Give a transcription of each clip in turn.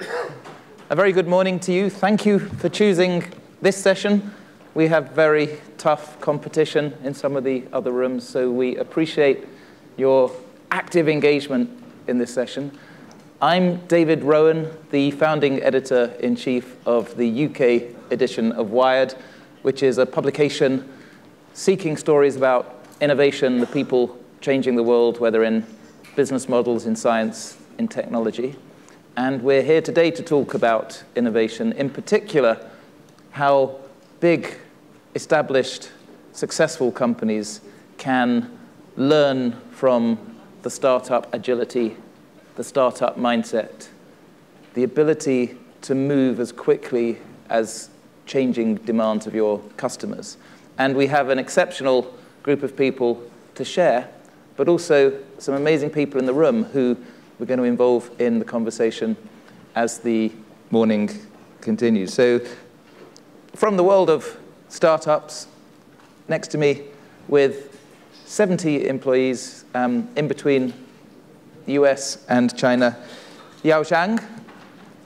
A very good morning to you. Thank you for choosing this session. We have very tough competition in some of the other rooms, so we appreciate your active engagement in this session. I'm David Rowan, the founding editor in chief of the UK edition of Wired, which is a publication seeking stories about innovation, the people changing the world, whether in business models, in science, in technology. And we're here today to talk about innovation, in particular, how big, established, successful companies can learn from the startup agility, the startup mindset, the ability to move as quickly as changing demands of your customers. And we have an exceptional group of people to share, but also some amazing people in the room who we're going to involve in the conversation as the morning continues. So, from the world of startups, next to me with 70 employees um, in between the US and China, Yao Zhang,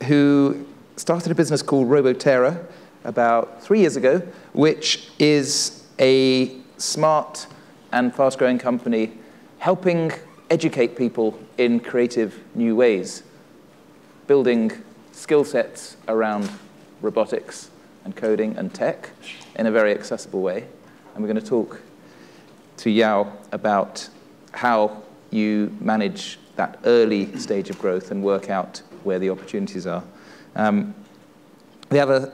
who started a business called Roboterra about three years ago, which is a smart and fast growing company helping educate people in creative new ways, building skill sets around robotics and coding and tech in a very accessible way. And we're going to talk to Yao about how you manage that early stage of growth and work out where the opportunities are. Um, we have a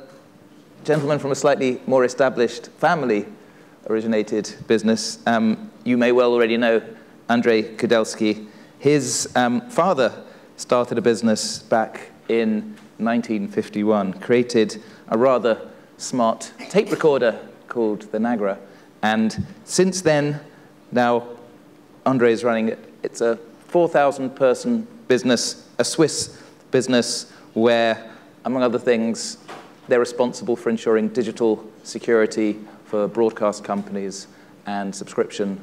gentleman from a slightly more established family originated business. Um, you may well already know André Kudelski. His um, father started a business back in 1951, created a rather smart tape recorder called the Nagra. And since then, now Andre is running it. It's a 4,000 person business, a Swiss business where, among other things, they're responsible for ensuring digital security for broadcast companies and subscription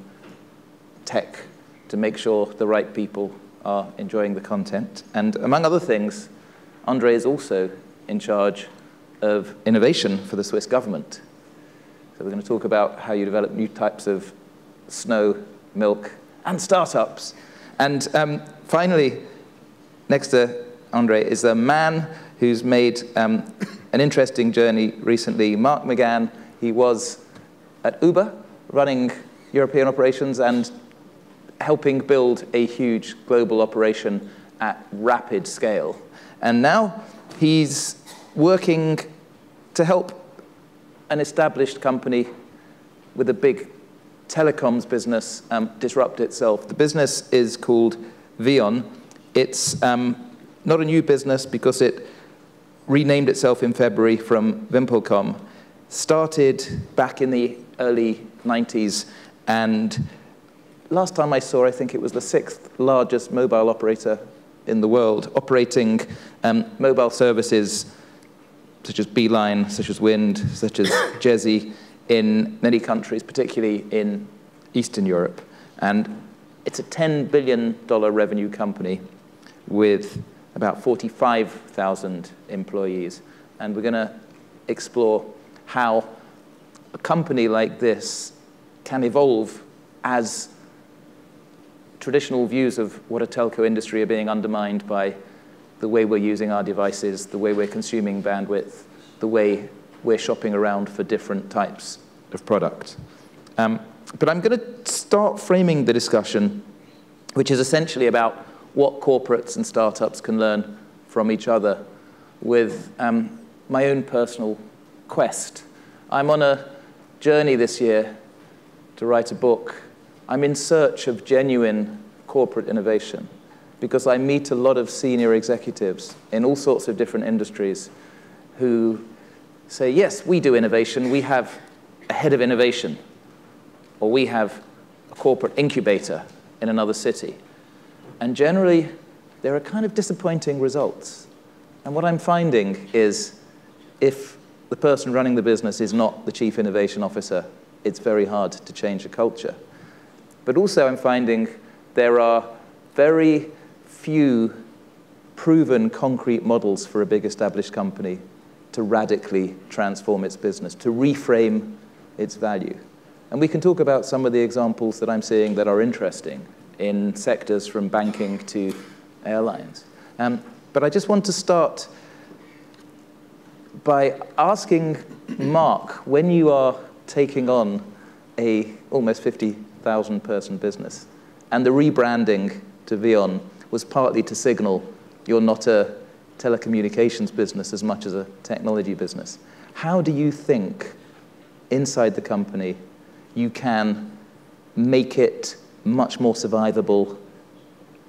tech to make sure the right people are enjoying the content. And among other things, Andre is also in charge of innovation for the Swiss government. So we're going to talk about how you develop new types of snow, milk, and startups. And um, finally, next to Andre is a man who's made um, an interesting journey recently. Mark MacGann, he was at Uber running European operations and helping build a huge global operation at rapid scale. And now he's working to help an established company with a big telecoms business um, disrupt itself. The business is called VEON. It's um, not a new business because it renamed itself in February from VimpelCom, started back in the early 90s and last time I saw, I think it was the sixth largest mobile operator in the world, operating um, mobile services such as Beeline, such as Wind, such as Djezzy, in many countries, particularly in Eastern Europe. And it's a $10 billion revenue company with about 45,000 employees. And we're going to explore how a company like this can evolve as traditional views of what a telco industry are being undermined by the way we're using our devices, the way we're consuming bandwidth, the way we're shopping around for different types of product. Um, but I'm going to start framing the discussion, which is essentially about what corporates and startups can learn from each other with um, my own personal quest. I'm on a journey this year to write a book I'm in search of genuine corporate innovation because I meet a lot of senior executives in all sorts of different industries who say, yes, we do innovation. We have a head of innovation, or we have a corporate incubator in another city. And generally, there are kind of disappointing results. And what I'm finding is if the person running the business is not the chief innovation officer, it's very hard to change a culture. But also, I'm finding there are very few proven concrete models for a big established company to radically transform its business, to reframe its value. And we can talk about some of the examples that I'm seeing that are interesting in sectors from banking to airlines. Um, but I just want to start by asking Mark, when you are taking on a almost 50,000 person business, and the rebranding to VEON was partly to signal you're not a telecommunications business as much as a technology business. How do you think inside the company you can make it much more survivable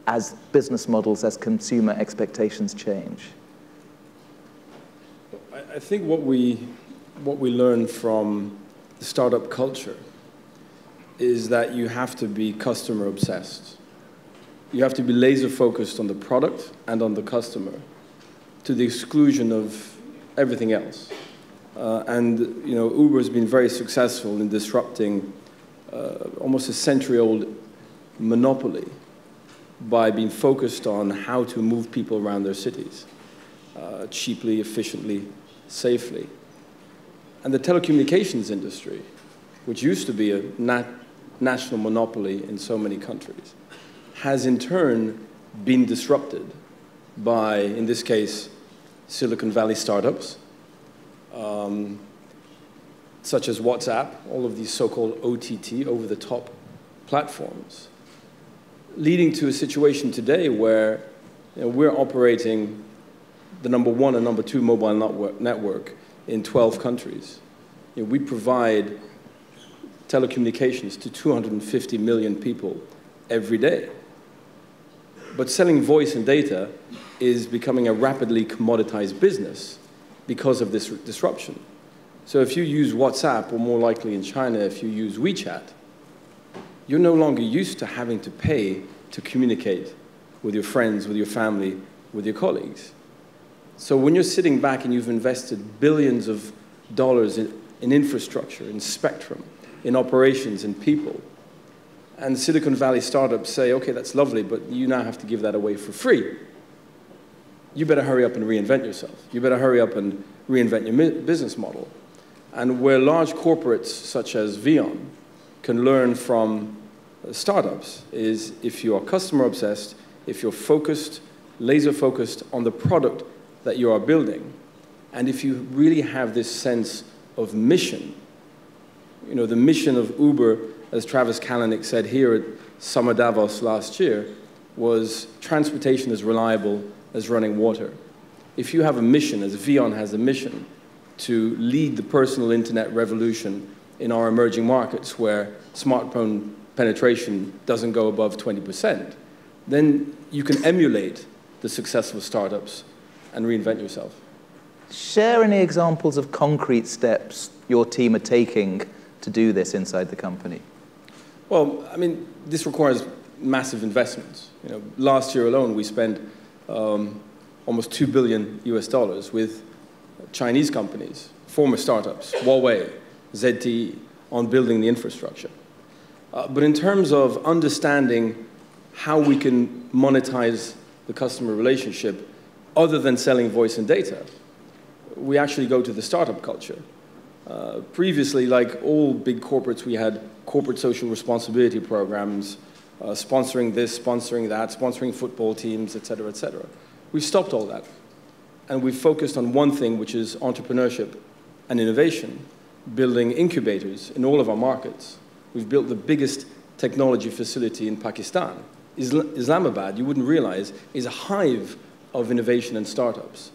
as business models, as consumer expectations change? I think what we, what we learn from the startup culture is that you have to be customer obsessed. You have to be laser focused on the product and on the customer to the exclusion of everything else. Uh, and you know, Uber has been very successful in disrupting uh, almost a century-old monopoly by being focused on how to move people around their cities uh, cheaply, efficiently, safely. And the telecommunications industry, which used to be a nat national monopoly in so many countries, has in turn been disrupted by, in this case, Silicon Valley startups, um, such as WhatsApp, all of these so-called OTT, over-the-top platforms, leading to a situation today where you know, we're operating the number one and number two mobile network, network in 12 countries. You know, we provide telecommunications to 250 million people every day. But selling voice and data is becoming a rapidly commoditized business because of this disruption. So if you use WhatsApp, or more likely in China, if you use WeChat, you're no longer used to having to pay to communicate with your friends, with your family, with your colleagues. So when you're sitting back and you've invested billions of dollars in, in infrastructure, in spectrum, in operations, in people, and Silicon Valley startups say, okay, that's lovely, but you now have to give that away for free. You better hurry up and reinvent yourself. You better hurry up and reinvent your business model. And where large corporates such as VEON can learn from uh, startups is if you are customer obsessed, if you're focused, laser focused on the product that you are building. And if you really have this sense of mission, you know, the mission of Uber, as Travis Kalanick said here at Summer Davos last year, was transportation as reliable as running water. If you have a mission, as VEON has a mission, to lead the personal internet revolution in our emerging markets where smartphone penetration doesn't go above 20%, then you can emulate the successful startups and reinvent yourself. Share any examples of concrete steps your team are taking to do this inside the company. Well, I mean, this requires massive investments. You know, last year alone, we spent um, almost 2 billion US dollars with Chinese companies, former startups, Huawei, ZTE, on building the infrastructure. Uh, but in terms of understanding how we can monetize the customer relationship, other than selling voice and data, we actually go to the startup culture. Uh, previously, like all big corporates, we had corporate social responsibility programs, uh, sponsoring this, sponsoring that, sponsoring football teams, et cetera, et cetera. We've stopped all that. And we've focused on one thing, which is entrepreneurship and innovation, building incubators in all of our markets. We've built the biggest technology facility in Pakistan. Islamabad, you wouldn't realize, is a hive of innovation and startups.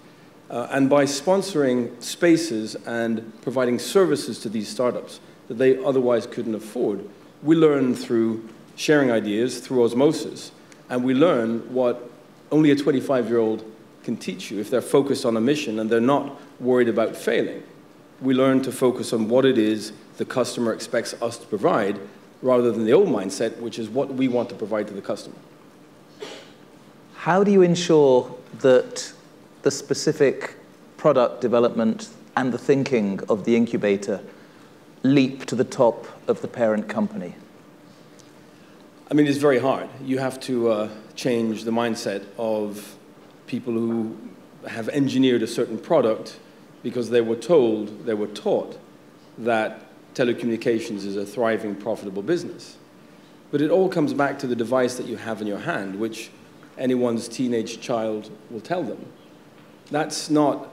Uh, and by sponsoring spaces and providing services to these startups that they otherwise couldn't afford, we learn through sharing ideas, through osmosis, and we learn what only a 25-year-old can teach you if they're focused on a mission and they're not worried about failing. We learn to focus on what it is the customer expects us to provide rather than the old mindset, which is what we want to provide to the customer. How do you ensure that the specific product development and the thinking of the incubator leap to the top of the parent company? I mean, it's very hard. You have to uh, change the mindset of people who have engineered a certain product because they were told, they were taught that telecommunications is a thriving, profitable business. But it all comes back to the device that you have in your hand, which anyone's teenage child will tell them. That's not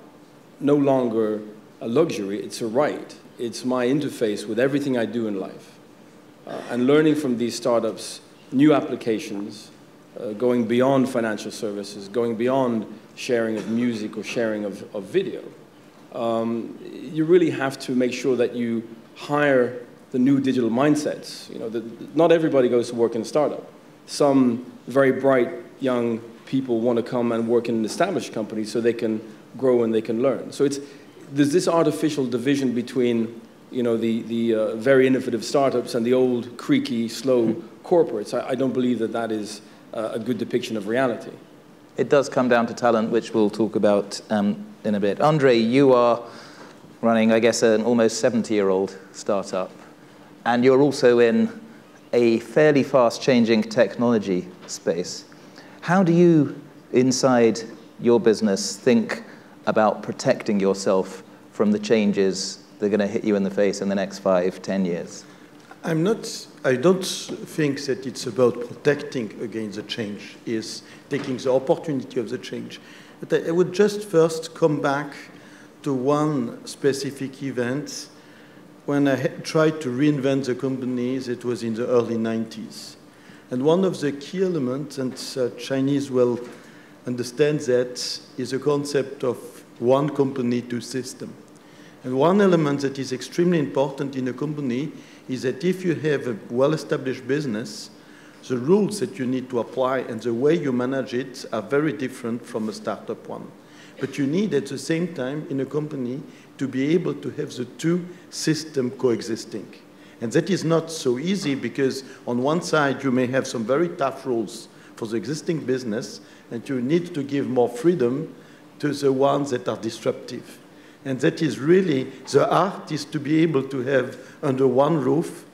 no longer a luxury, it's a right. It's my interface with everything I do in life. Uh, and learning from these startups new applications, uh, going beyond financial services, going beyond sharing of music or sharing of, of video. Um, you really have to make sure that you hire the new digital mindsets. You know, the, not everybody goes to work in a startup. Some very bright young people want to come and work in an established company so they can grow and they can learn. So it's, there's this artificial division between you know, the, the uh, very innovative startups and the old, creaky, slow corporates. I, I don't believe that that is uh, a good depiction of reality. It does come down to talent, which we'll talk about um, in a bit. Andre, you are running, I guess, an almost 70-year-old startup, and you're also in a fairly fast-changing technology space. How do you, inside your business, think about protecting yourself from the changes that are going to hit you in the face in the next five, ten years? I'm not, I don't think that it's about protecting against the change, is taking the opportunity of the change. But I would just first come back to one specific event when I tried to reinvent the company, it was in the early 90s. And one of the key elements, and uh, Chinese will understand that, is the concept of one company, two system. And one element that is extremely important in a company is that if you have a well-established business, the rules that you need to apply and the way you manage it are very different from a startup one. But you need at the same time in a company to be able to have the two systems coexisting. And that is not so easy because on one side you may have some very tough rules for the existing business and you need to give more freedom to the ones that are disruptive. And that is really the art is to be able to have under one roof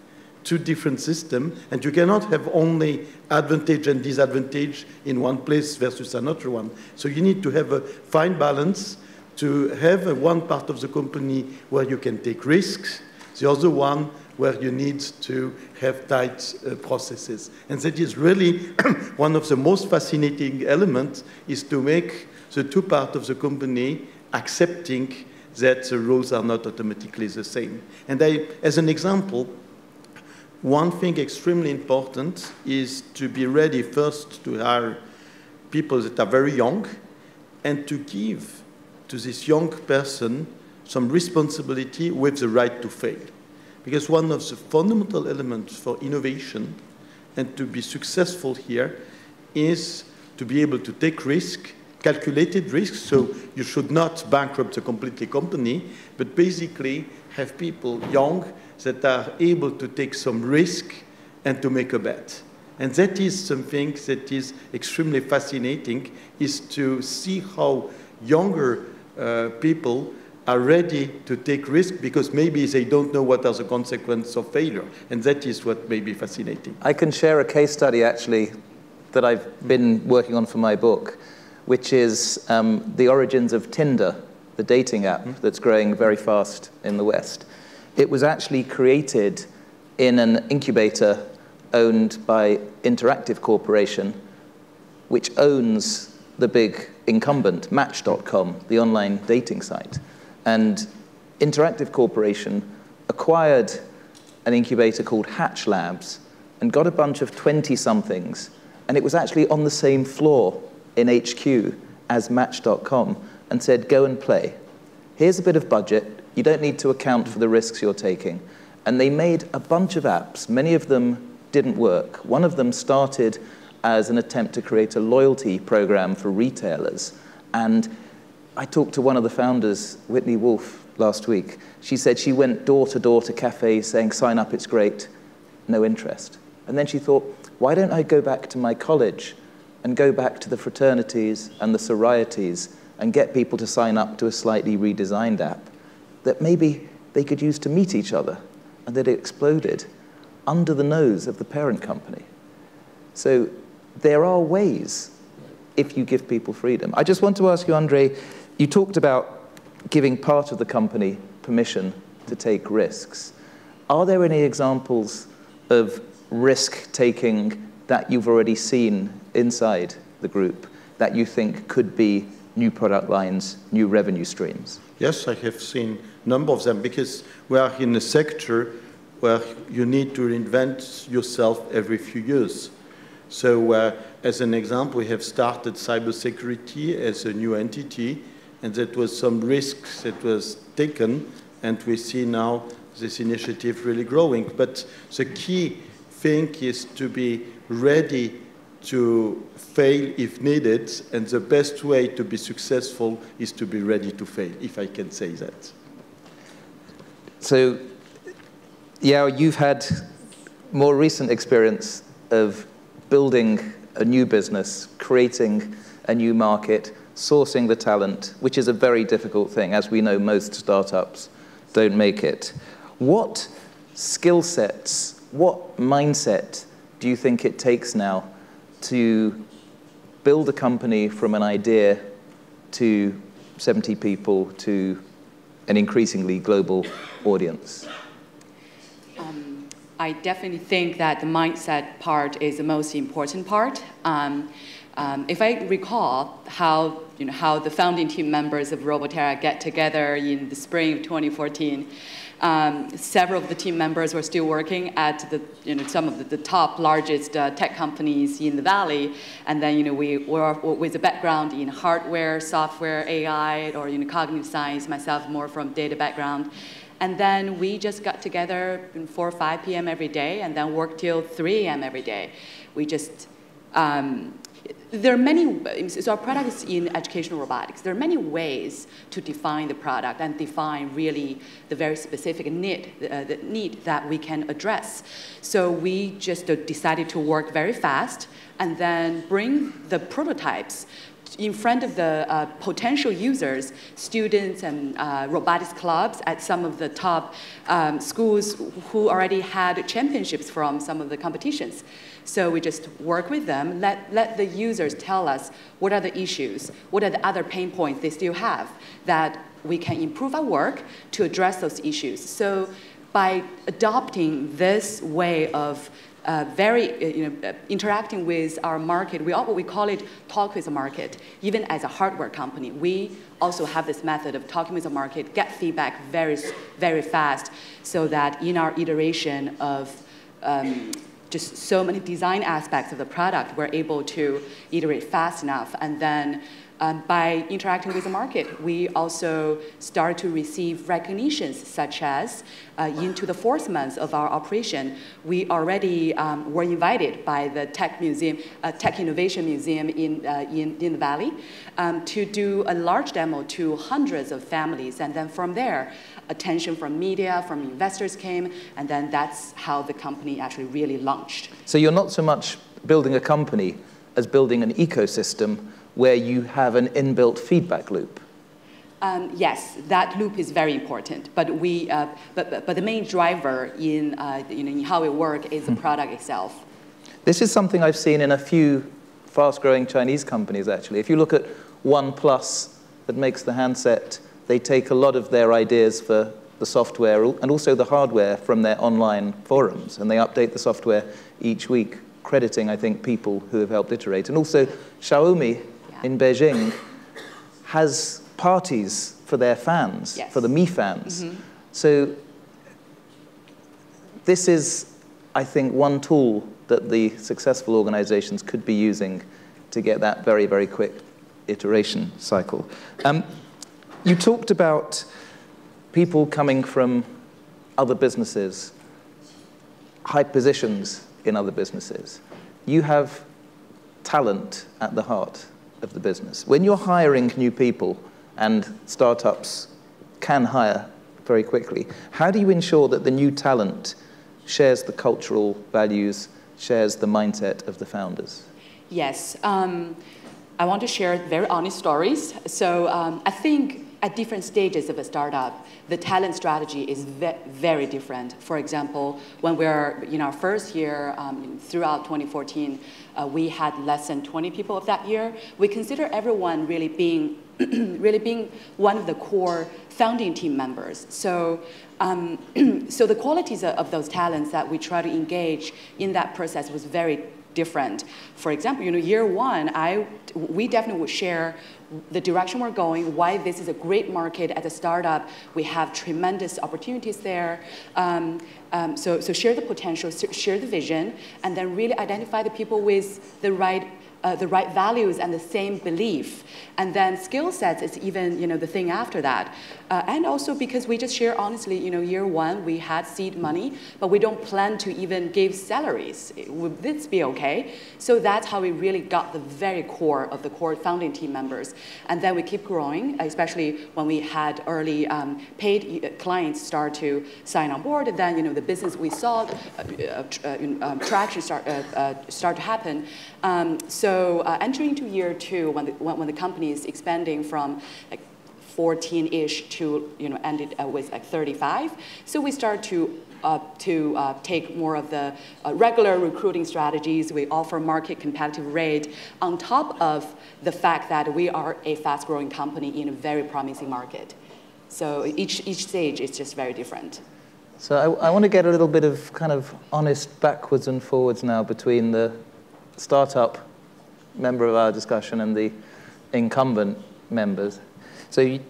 two different systems, and you cannot have only advantage and disadvantage in one place versus another one. So you need to have a fine balance to have one part of the company where you can take risks, the other one where you need to have tight uh, processes. And that is really one of the most fascinating elements is to make the two parts of the company accepting that the rules are not automatically the same. And I, as an example, one thing extremely important is to be ready first to hire people that are very young and to give to this young person some responsibility with the right to fail. Because one of the fundamental elements for innovation and to be successful here is to be able to take risk calculated risk, so you should not bankrupt a completely company, but basically have people young that are able to take some risk and to make a bet. And that is something that is extremely fascinating, is to see how younger uh, people are ready to take risk because maybe they don't know what are the consequences of failure. And that is what may be fascinating. I can share a case study actually that I've been working on for my book which is um, the origins of Tinder, the dating app mm. that's growing very fast in the West. It was actually created in an incubator owned by Interactive Corporation, which owns the big incumbent, Match.com, the online dating site. And Interactive Corporation acquired an incubator called Hatch Labs and got a bunch of 20 somethings. And it was actually on the same floor in HQ as Match.com and said, go and play. Here's a bit of budget. You don't need to account for the risks you're taking. And they made a bunch of apps. Many of them didn't work. One of them started as an attempt to create a loyalty program for retailers. And I talked to one of the founders, Whitney Wolfe, last week. She said she went door to door to cafes saying, sign up, it's great, no interest. And then she thought, why don't I go back to my college and go back to the fraternities and the sororities and get people to sign up to a slightly redesigned app that maybe they could use to meet each other and that it exploded under the nose of the parent company. So there are ways if you give people freedom. I just want to ask you, Andre, you talked about giving part of the company permission to take risks. Are there any examples of risk taking that you've already seen inside the group that you think could be new product lines, new revenue streams? Yes, I have seen a number of them because we are in a sector where you need to reinvent yourself every few years. So, uh, as an example, we have started cybersecurity as a new entity, and that was some risks that was taken, and we see now this initiative really growing. But the key thing is to be ready to fail if needed, and the best way to be successful is to be ready to fail, if I can say that. So, yeah, you've had more recent experience of building a new business, creating a new market, sourcing the talent, which is a very difficult thing. As we know, most startups don't make it. What skill sets, what mindset do you think it takes now to build a company from an idea to 70 people to an increasingly global audience? I definitely think that the mindset part is the most important part. Um, um, if I recall how, you know, how the founding team members of Roboterra get together in the spring of 2014, um, several of the team members were still working at the, you know, some of the, the top largest uh, tech companies in the valley. And then you know, we were with a background in hardware, software, AI, or you know, cognitive science, myself more from data background. And then we just got together 4 or 5 p.m. every day and then worked till 3 a.m. every day. We just, um, there are many, so our product is in educational robotics. There are many ways to define the product and define really the very specific need, uh, the need that we can address. So we just decided to work very fast and then bring the prototypes in front of the uh, potential users, students and uh, robotics clubs at some of the top um, schools who already had championships from some of the competitions. So we just work with them, let, let the users tell us what are the issues, what are the other pain points they still have that we can improve our work to address those issues. So by adopting this way of uh, very, uh, you know, uh, interacting with our market. We all, we call it talk with the market. Even as a hardware company, we also have this method of talking with the market, get feedback very, very fast, so that in our iteration of um, just so many design aspects of the product, we're able to iterate fast enough and then um, by interacting with the market, we also start to receive recognitions such as uh, into the fourth month of our operation, we already um, were invited by the Tech Museum, uh, Tech Innovation Museum in, uh, in, in the Valley um, to do a large demo to hundreds of families. And then from there, attention from media, from investors came, and then that's how the company actually really launched. So you're not so much building a company as building an ecosystem where you have an inbuilt feedback loop. Um, yes, that loop is very important. But we, uh, but, but, the main driver in, uh, you know, in how it works is the hmm. product itself. This is something I've seen in a few fast-growing Chinese companies. Actually, if you look at OnePlus that makes the handset, they take a lot of their ideas for the software and also the hardware from their online forums, and they update the software each week, crediting, I think, people who have helped iterate. And also, Xiaomi in Beijing has parties for their fans, yes. for the Mi fans. Mm -hmm. So this is, I think, one tool that the successful organizations could be using to get that very, very quick iteration cycle. Um, you talked about people coming from other businesses, high positions in other businesses. You have talent at the heart of the business. When you're hiring new people, and startups can hire very quickly, how do you ensure that the new talent shares the cultural values, shares the mindset of the founders? Yes. Um, I want to share very honest stories. So um, I think at different stages of a startup, the talent strategy is ve very different. For example, when we're in our first year, um, throughout 2014, uh, we had less than 20 people of that year. We consider everyone really being really being one of the core founding team members. So, um, so the qualities of those talents that we try to engage in that process was very different. For example, you know, year one, I, we definitely would share the direction we're going, why this is a great market as a startup. We have tremendous opportunities there. Um, um, so, so share the potential, share the vision, and then really identify the people with the right uh, the right values and the same belief. And then skill sets is even you know, the thing after that. Uh, and also because we just share honestly, you know, year one, we had seed money, but we don't plan to even give salaries. Would this be okay? So that's how we really got the very core of the core founding team members. And then we keep growing, especially when we had early um, paid uh, clients start to sign on board. And then, you know, the business we saw, uh, uh, um, traction start, uh, start to happen. Um, so entering into year two, when the, when, when the company is expanding from like 14-ish to you know ended uh, with like 35. So we start to uh, to uh, take more of the uh, regular recruiting strategies. We offer market competitive rate on top of the fact that we are a fast growing company in a very promising market. So each, each stage is just very different. So I, I want to get a little bit of kind of honest backwards and forwards now between the startup member of our discussion and the incumbent members. So, you,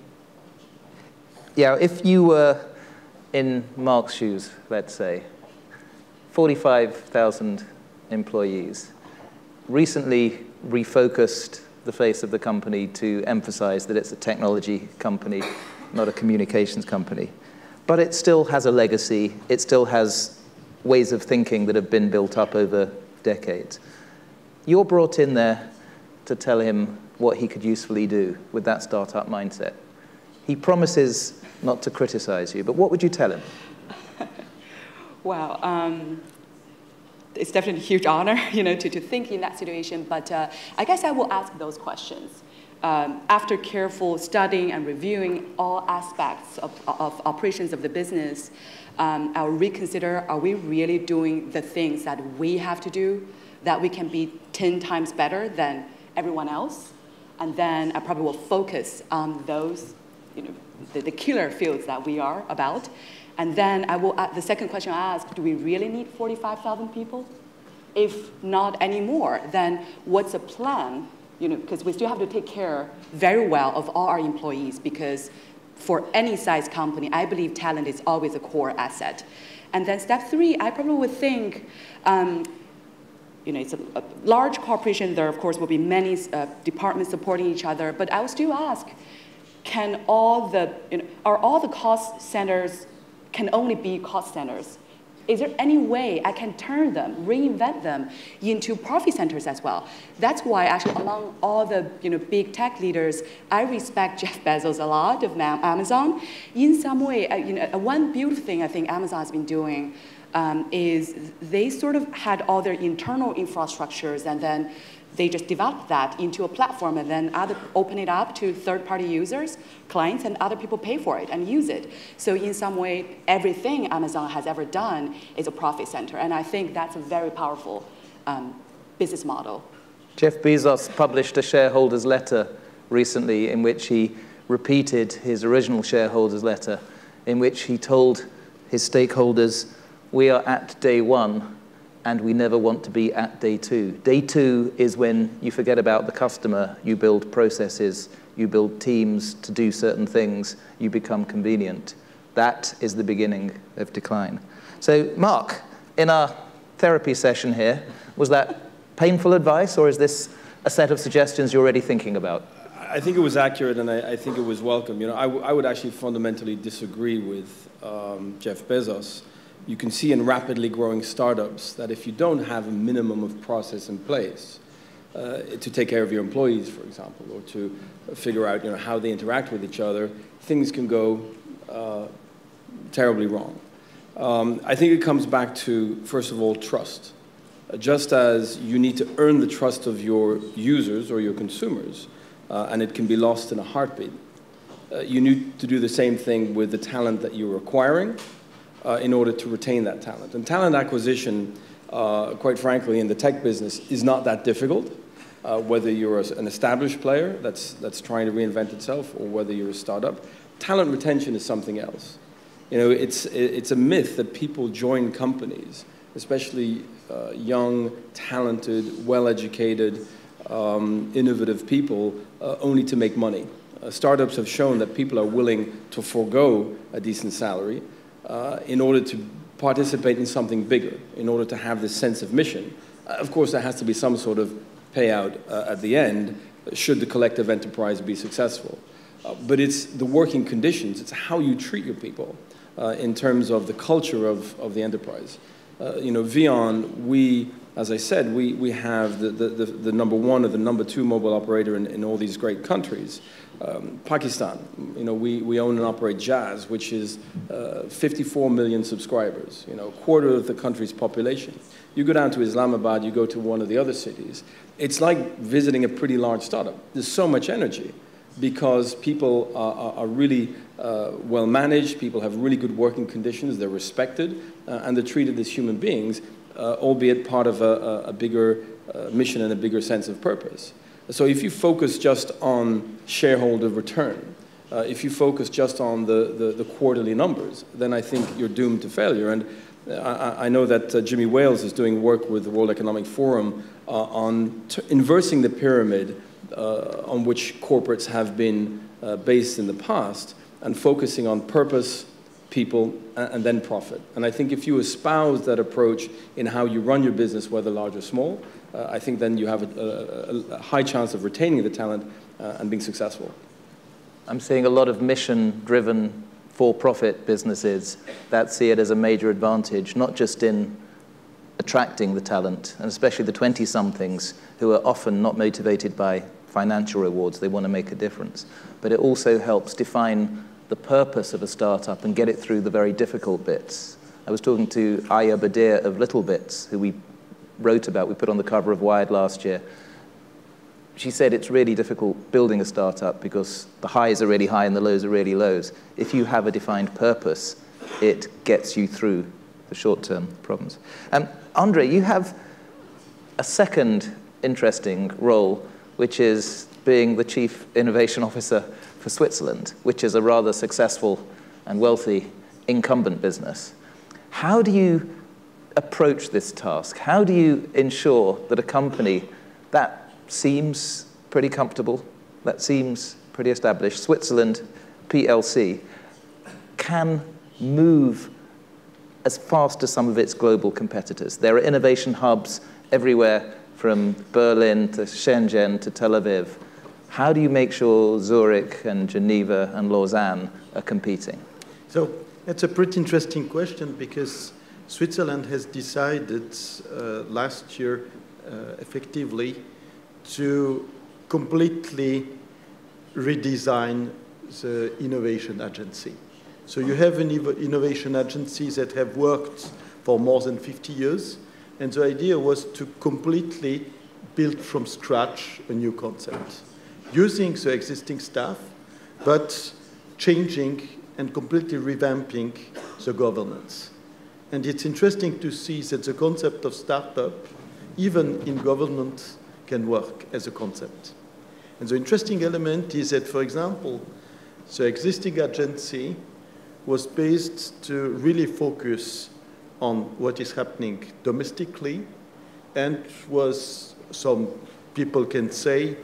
yeah, if you were in Mark's shoes, let's say, 45,000 employees, recently refocused the face of the company to emphasize that it's a technology company, not a communications company. But it still has a legacy. It still has ways of thinking that have been built up over decades. You're brought in there to tell him what he could usefully do with that startup mindset. He promises not to criticize you, but what would you tell him? wow. Um, it's definitely a huge honor, you know, to, to think in that situation, but uh, I guess I will ask those questions. Um, after careful studying and reviewing all aspects of, of operations of the business, um, I'll reconsider, are we really doing the things that we have to do, that we can be 10 times better than everyone else? And then I probably will focus on those, you know, the, the killer fields that we are about. And then I will, uh, the second question I ask, do we really need 45,000 people? If not anymore, then what's a plan? You know, because we still have to take care very well of all our employees because for any size company, I believe talent is always a core asset. And then step three, I probably would think, um, you know, it's a, a, large corporation. There, of course, will be many uh, departments supporting each other. But I will still ask, can all the, you know, are all the cost centers can only be cost centers? Is there any way I can turn them, reinvent them into profit centers as well? That's why actually among all the you know, big tech leaders, I respect Jeff Bezos a lot of Amazon. In some way, uh, you know, one beautiful thing I think Amazon has been doing um, is they sort of had all their internal infrastructures and then they just developed that into a platform and then other, open it up to third-party users, clients, and other people pay for it and use it. So in some way, everything Amazon has ever done is a profit center. And I think that's a very powerful um, business model. Jeff Bezos published a shareholders letter recently in which he repeated his original shareholders letter in which he told his stakeholders we are at day one and we never want to be at day two. Day two is when you forget about the customer, you build processes, you build teams to do certain things, you become convenient. That is the beginning of decline. So, Mark, in our therapy session here, was that painful advice or is this a set of suggestions you're already thinking about? I think it was accurate and I, I think it was welcome. You know, I, would actually fundamentally disagree with um, Jeff Bezos you can see in rapidly growing startups that if you don't have a minimum of process in place uh, to take care of your employees, for example, or to figure out you know, how they interact with each other, things can go uh, terribly wrong. Um, I think it comes back to, first of all, trust. Uh, just as you need to earn the trust of your users or your consumers, uh, and it can be lost in a heartbeat, uh, you need to do the same thing with the talent that you're acquiring uh, in order to retain that talent. And talent acquisition, uh, quite frankly, in the tech business is not that difficult. Uh, whether you're an established player that's, that's trying to reinvent itself or whether you're a startup, talent retention is something else. You know, it's, it's a myth that people join companies, especially uh, young, talented, well-educated, um, innovative people, uh, only to make money. Uh, startups have shown that people are willing to forego a decent salary uh, in order to participate in something bigger, in order to have this sense of mission. Uh, of course, there has to be some sort of payout uh, at the end should the collective enterprise be successful. but it's the working conditions, it's how you treat your people in terms of the culture of, of the enterprise. you know, VEON, we as I said, we, we have the, the, the, the, number one or the number two mobile operator in, in all these great countries. Um, Pakistan, you know, we, we own and operate Jazz, which is uh, 54 million subscribers, you know, a quarter of the country's population. You go down to Islamabad, you go to one of the other cities, it's like visiting a pretty large startup. There's so much energy because people are, are really uh, well managed, people have really good working conditions, they're respected, uh, and they're treated as human beings, uh, albeit part of a, a bigger uh, mission and a bigger sense of purpose. So if you focus just on shareholder return, uh, if you focus just on the, the, the, quarterly numbers, then I think you're doomed to failure. And I, I know that uh, Jimmy Wales is doing work with the World Economic Forum uh, on inversing the pyramid uh, on which corporates have been uh, based in the past and focusing on purpose, people, and, and then profit. And I think if you espouse that approach in how you run your business, whether large or small, uh, I think then you have a, a, a, high chance of retaining the talent uh, and being successful. I'm seeing a lot of mission-driven for-profit businesses that see it as a major advantage, not just in attracting the talent, and especially the 20-somethings who are often not motivated by financial rewards. They want to make a difference. But it also helps define the purpose of a startup and get it through the very difficult bits. I was talking to Ayah Bdeir of Little Bits, who we wrote about, we put on the cover of Wired last year. She said it's really difficult building a startup because the highs are really high and the lows are really lows. If you have a defined purpose, it gets you through the short-term problems. Um, Andre, you have a second interesting role, which is being the Chief Innovation Officer for Switzerland, which is a rather successful and wealthy incumbent business. How do you approach this task? How do you ensure that a company that seems pretty comfortable, that seems pretty established, Switzerland PLC, can move as fast as some of its global competitors? There are innovation hubs everywhere from Berlin to Shenzhen to Tel Aviv. How do you make sure Zurich and Geneva and Lausanne are competing? So that's a pretty interesting question because Switzerland has decided uh, last year uh, effectively to completely redesign the innovation agency. So you have an innovation agency that have worked for more than 50 years, and the idea was to completely build from scratch a new concept, using the existing staff, but changing and completely revamping the governance. And it's interesting to see that the concept of startup, even in government, can work as a concept. And the interesting element is that, for example, the existing agency was based to really focus on what is happening domestically and was, some people can say,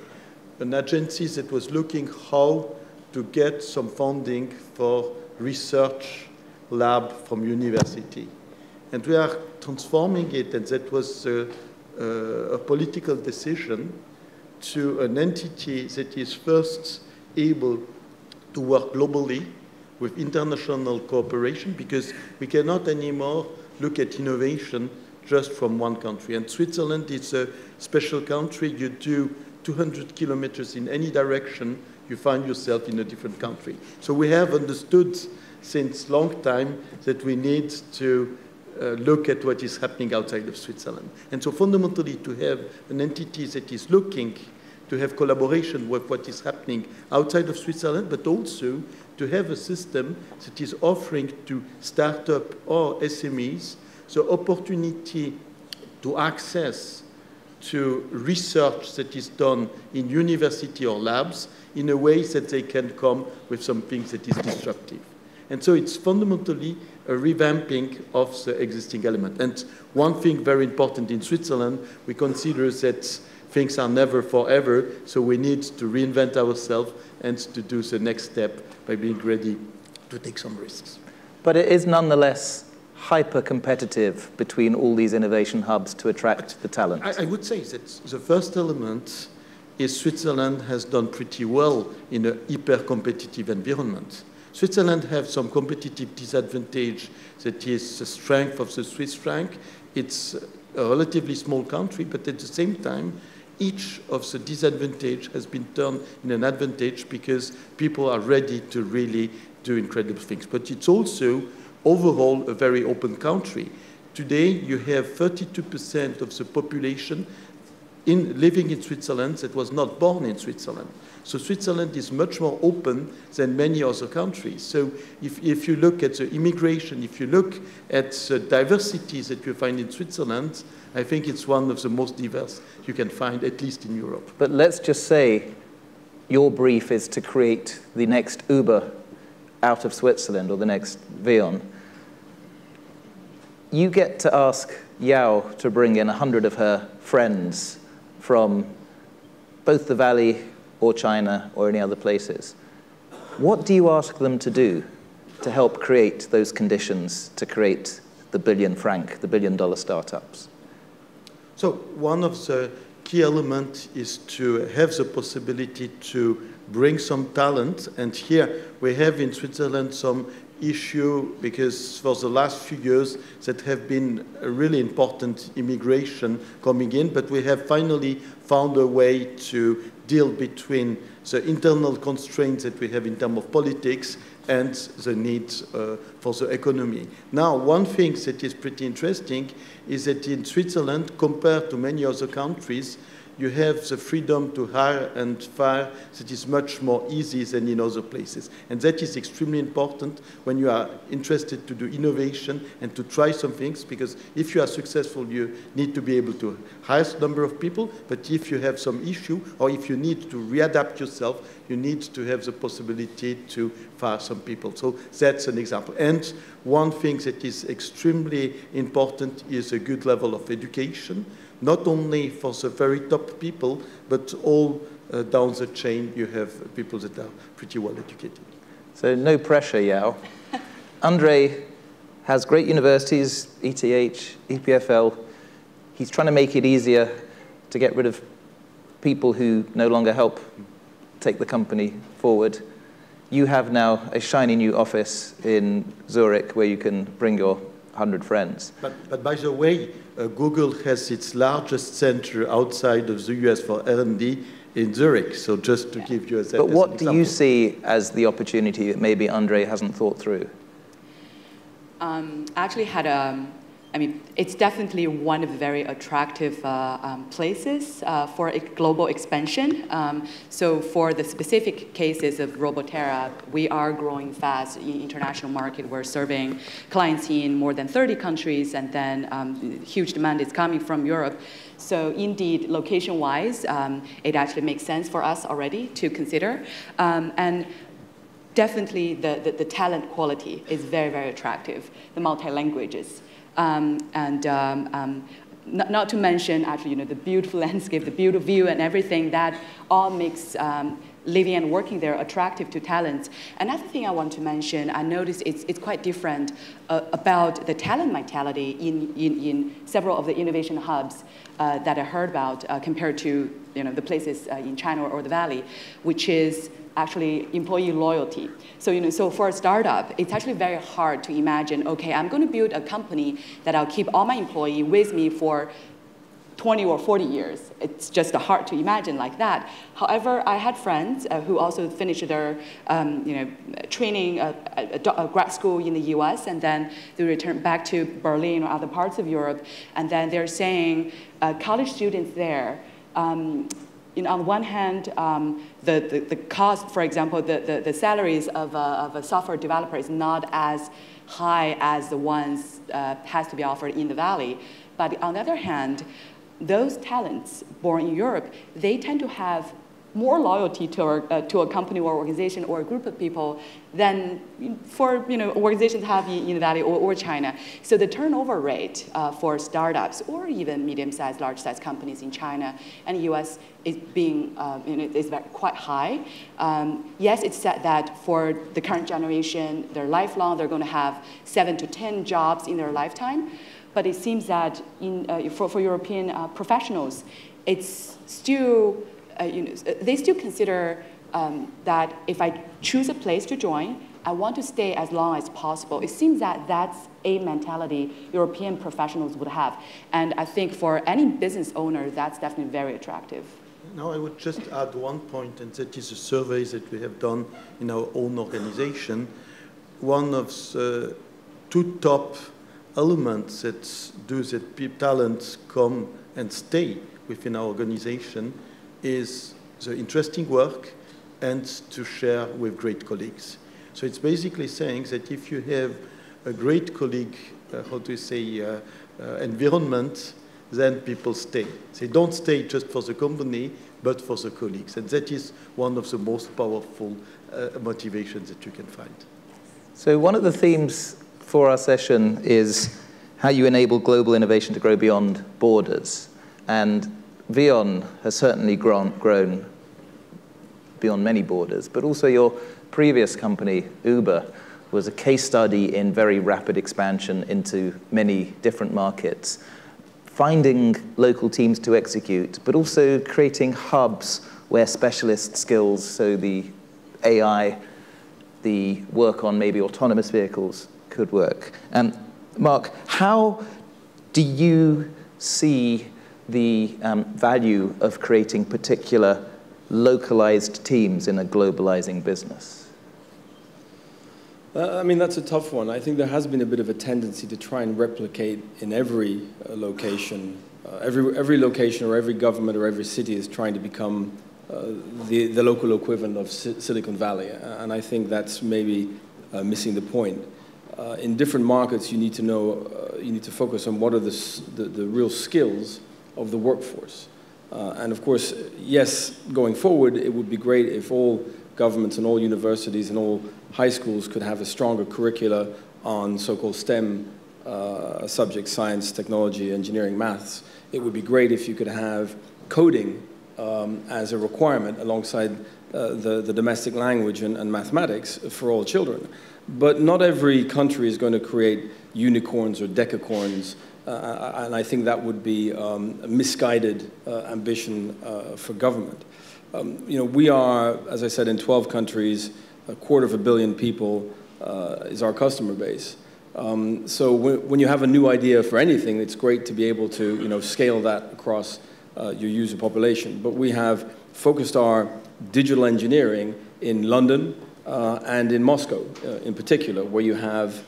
an agency that was looking how to get some funding for research lab from university. And we are transforming it, and that was a, a political decision to an entity that is first able to work globally with international cooperation because we cannot anymore look at innovation just from one country. And Switzerland is a special country. You do 200 kilometers in any direction, you find yourself in a different country. So we have understood since long time that we need to uh, look at what is happening outside of Switzerland. And so fundamentally to have an entity that is looking to have collaboration with what is happening outside of Switzerland, but also to have a system that is offering to startup or SMEs the opportunity to access to research that is done in university or labs in a way that they can come with something that is disruptive. And so it's fundamentally a revamping of the existing element. And one thing very important in Switzerland, we consider that things are never forever, so we need to reinvent ourselves and to do the next step by being ready to take some risks. But it is nonetheless hyper competitive between all these innovation hubs to attract the talent? I, I, would say that the first element is Switzerland has done pretty well in a hyper competitive environment. Switzerland has some competitive disadvantage that is the strength of the Swiss franc. It's a relatively small country, but at the same time, each of the disadvantage has been turned in an advantage because people are ready to really do incredible things. But it's also overall a very open country. Today, you have 32% of the population in, living in Switzerland that was not born in Switzerland. So Switzerland is much more open than many other countries. So if, if you look at the immigration, if you look at the diversity that you find in Switzerland, I think it's one of the most diverse you can find, at least in Europe. But let's just say your brief is to create the next Uber out of Switzerland or the next VEON you get to ask Yao to bring in 100 of her friends from both the Valley or China or any other places. What do you ask them to do to help create those conditions to create the billion franc, the billion dollar startups? So one of the key elements is to have the possibility to bring some talent. And here we have in Switzerland some issue because for the last few years that have been a really important immigration coming in, but we have finally found a way to deal between the internal constraints that we have in terms of politics and the needs uh, for the economy. Now, one thing that is pretty interesting is that in Switzerland, compared to many other countries, you have the freedom to hire and fire that is much more easy than in other places. And that is extremely important when you are interested to do innovation and to try some things, because if you are successful, you need to be able to hire a number of people, but if you have some issue or if you need to readapt yourself, you need to have the possibility to fire some people. So that's an example. And one thing that is extremely important is a good level of education not only for the very top people, but all uh, down the chain you have people that are pretty well educated. So no pressure, Yao. André has great universities, ETH, EPFL. He's trying to make it easier to get rid of people who no longer help take the company forward. You have now a shiny new office in Zurich where you can bring your 100 friends. But, but by the way, uh, Google has its largest center outside of the US for R&D in Zurich. So just to give you a But what do you see as the opportunity that maybe André hasn't thought through? Um, I actually had a I mean, it's definitely one of the very attractive uh, um, places uh, for global expansion. Um, so for the specific cases of RoboTerra, we are growing fast in international market. We're serving clients in more than 30 countries, and then um, huge demand is coming from Europe. So indeed, location-wise, um, it actually makes sense for us already to consider. Um, and definitely the, the, the talent quality is very, very attractive, the multi-languages. Um, and um, um, not, not, to mention, actually, you know, the beautiful landscape, the beautiful view and everything, that all makes living and working there attractive to talents. Another thing I want to mention, I noticed it's, it's quite different uh, about the talent mentality in, in, in several of the innovation hubs uh, that I heard about uh, compared to you know, the places uh, in China or the Valley, which is actually employee loyalty. So, you know, so for a startup, it's actually very hard to imagine, okay, I'm going to build a company that I'll keep all my employee with me for 20 or 40 years. It's just hard to imagine like that. However, I had friends uh, who also finished their um, you know, training uh, grad school in the US, and then they returned back to Berlin or other parts of Europe, and then they're saying uh, college students there um, in, on one hand, um, the, the, the, cost, for example, the, the, the salaries of a, of a software developer is not as high as the ones uh, has to be offered in the Valley. But on the other hand, those talents born in Europe, they tend to have more loyalty to, our, uh, to a company or organization or a group of people than for you know, organizations have in, the Valley or, or, China. So the turnover rate uh, for startups or even medium-sized, large-sized companies in China and the US is being uh, you know, is quite high. Um, yes, it's said that for the current generation, they're lifelong, they're going to have seven to 10 jobs in their lifetime. But it seems that in, uh, for, for European uh, professionals, it's still uh, you know, they still consider um, that if I choose a place to join, I want to stay as long as possible. It seems that that's a mentality European professionals would have. And I think for any business owner, that's definitely very attractive. Now, I would just add one point, and that is a survey that we have done in our own organization. One of the two top elements that do that talents come and stay within our organization is the interesting work and to share with great colleagues. So it's basically saying that if you have a great colleague, uh, how to say, uh, uh, environment, then people stay. They don't stay just for the company, but for the colleagues. And that is one of the most powerful uh, motivations that you can find. So one of the themes for our session is how you enable global innovation to grow beyond borders. And VEON has certainly grown, grown beyond many borders, but also your previous company, Uber, was a case study in very rapid expansion into many different markets, finding local teams to execute, but also creating hubs where specialist skills, so the AI, the work on maybe autonomous vehicles could work. And Mark, how do you see the um, value of creating particular localized teams in a globalizing business? Uh, I mean, that's a tough one. I think there has been a bit of a tendency to try and replicate in every uh, location. Uh, every, every location or every government or every city is trying to become uh, the, the local equivalent of si Silicon Valley. And I think that's maybe missing the point. In different markets, you need to know, you need to focus on what are the, the, the real skills of the workforce. Uh, and of course, yes, going forward, it would be great if all governments and all universities and all high schools could have a stronger curricula on so-called STEM uh, subjects, science, technology, engineering, maths. It would be great if you could have coding um, as a requirement alongside uh, the, the domestic language and, and mathematics for all children. But not every country is going to create unicorns or decacorns uh, and I think that would be um, a misguided uh, ambition uh, for government. Um, you know, we are, as I said, in 12 countries, a quarter of a billion people uh, is our customer base. Um, so when, you have a new idea for anything, it's great to be able to, you know, scale that across uh, your user population. But we have focused our digital engineering in London uh, and in Moscow, in particular, where you have,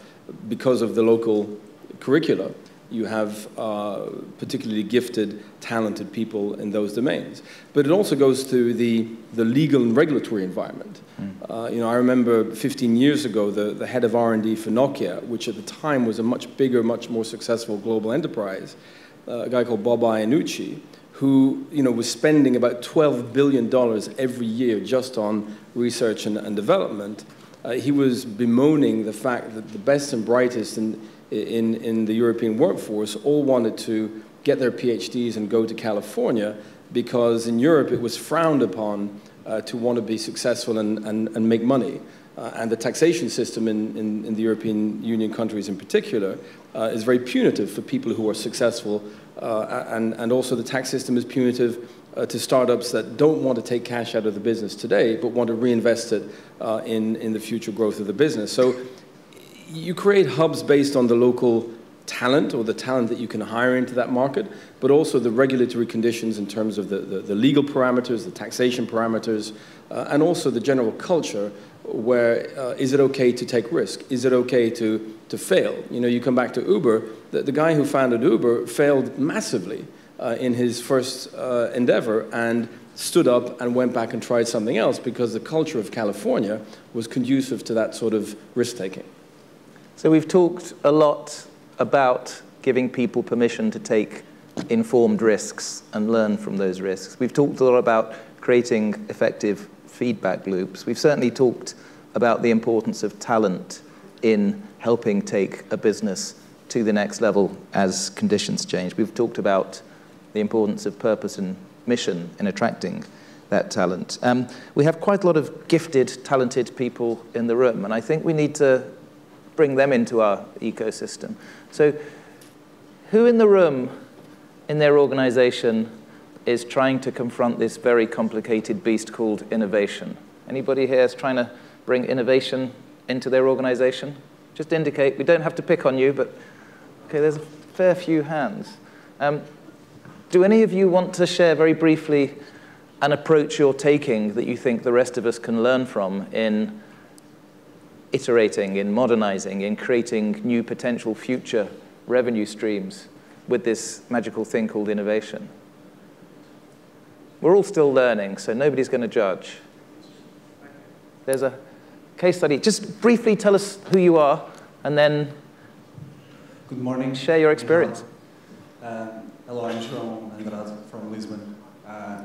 because of the local curricula, you have uh, particularly gifted, talented people in those domains. But it also goes to the, the legal and regulatory environment. Mm. Uh, you know, I remember 15 years ago, the, the head of R&D for Nokia, which at the time was a much bigger, much more successful global enterprise, uh, a guy called Bob Iannucci, who you know, was spending about $12 billion every year just on research and, and development. Uh, he was bemoaning the fact that the best and brightest and in, in the European workforce all wanted to get their PhDs and go to California because in Europe it was frowned upon uh, to want to be successful and, and, and make money. Uh, and the taxation system in, in, in, the European Union countries in particular uh, is very punitive for people who are successful. Uh, and, and also the tax system is punitive uh, to startups that don't want to take cash out of the business today, but want to reinvest it uh, in, in the future growth of the business. So you create hubs based on the local talent or the talent that you can hire into that market, but also the regulatory conditions in terms of the, the, the legal parameters, the taxation parameters, uh, and also the general culture where uh, is it okay to take risk? Is it okay to, to fail? You know, you come back to Uber, the, the guy who founded Uber failed massively uh, in his first uh, endeavor, and stood up and went back and tried something else because the culture of California was conducive to that sort of risk taking. So we've talked a lot about giving people permission to take informed risks and learn from those risks. We've talked a lot about creating effective feedback loops. We've certainly talked about the importance of talent in helping take a business to the next level as conditions change. We've talked about the importance of purpose and mission in attracting that talent. Um, we have quite a lot of gifted, talented people in the room, and I think we need to bring them into our ecosystem. So, who in the room, in their organization, is trying to confront this very complicated beast called innovation? Anybody here is trying to bring innovation into their organization? Just indicate. We don't have to pick on you, but okay, there's a fair few hands. Um, do any of you want to share very briefly an approach you're taking that you think the rest of us can learn from in iterating, in modernizing, in creating new potential future revenue streams with this magical thing called innovation? We're all still learning, so nobody's going to judge. There's a case study. Just briefly tell us who you are and then Good morning. share your experience. Uh, hello, I'm João Andrade from Lisbon, uh,